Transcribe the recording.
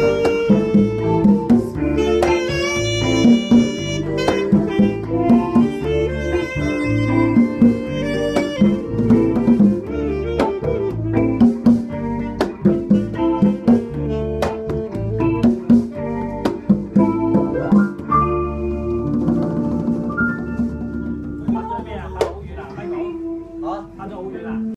Bye.